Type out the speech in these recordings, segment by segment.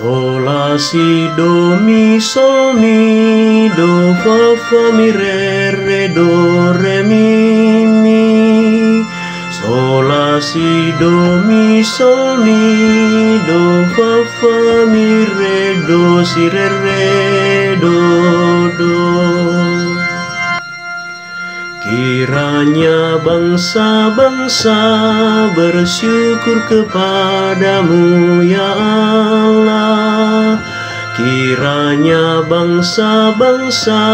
Sol la si do mi sol mi do fa fa mi re re do re mi mi. Sol la si do mi sol mi do fa fa mi re do si re re do Kiranya bangsa-bangsa bersyukur kepadamu ya Allah. Kiranya bangsa-bangsa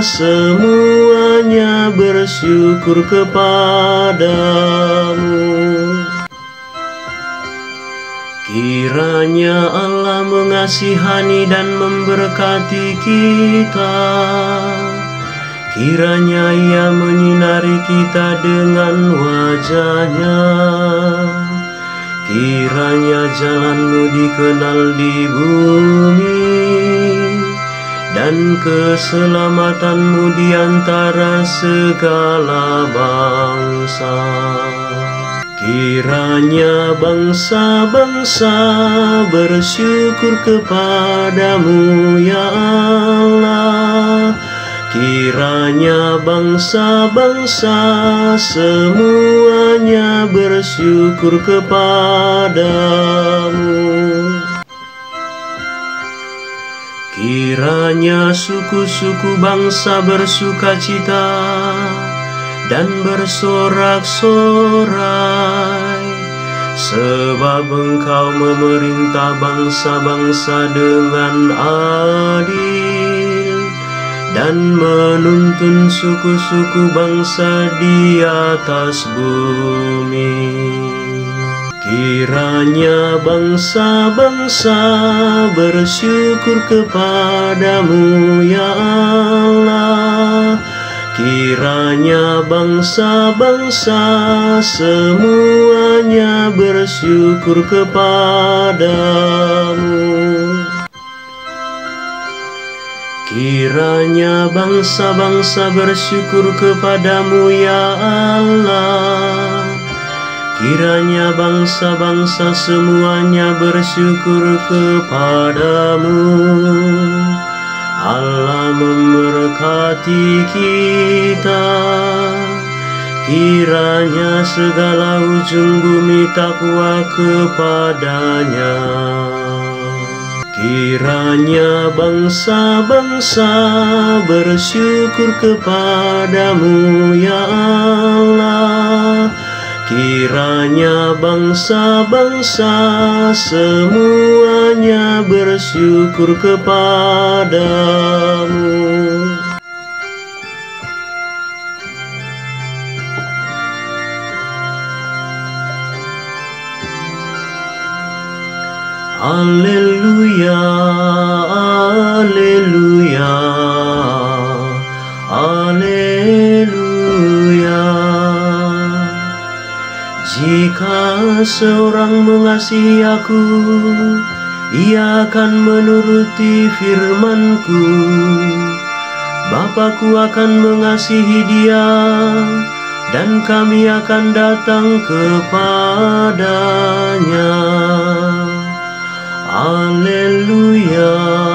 semuanya bersyukur kepadamu. Kiranya Allah mengasihani dan memberkati kita Kiranya ia menyinari kita dengan wajahnya. Kiranya jalanmu dikenal di bumi Dan keselamatanmu di antara segala bangsa. Kiranya bangsa-bangsa bersyukur kepadamu ya Allah Kiranya bangsa-bangsa semuanya bersyukur kepadamu. Kiranya suku-suku bangsa bersuka cita dan bersorak-sorai. Sebab engkau memerintah bangsa-bangsa dengan adil dan menuntun suku-suku bangsa di atas bumi. Kiranya bangsa-bangsa bersyukur kepadamu ya Allah. Kiranya bangsa-bangsa semuanya bersyukur kepadamu. Kiranya bangsa-bangsa bersyukur kepadamu ya Allah. Kiranya bangsa-bangsa semuanya bersyukur kepadamu. Allah memberkati kita. Kiranya segala ujung bumi takwa kepadanya Kiranya bangsa-bangsa bersyukur kepadamu ya Allah. Kiranya bangsa-bangsa semuanya bersyukur kepadamu Haleluya, haleluya, haleluya. Jika seorang mengasihi aku, ia akan menuruti firmanku. Bapakku akan mengasihi dia, dan kami akan datang kepadanya. Hallelujah.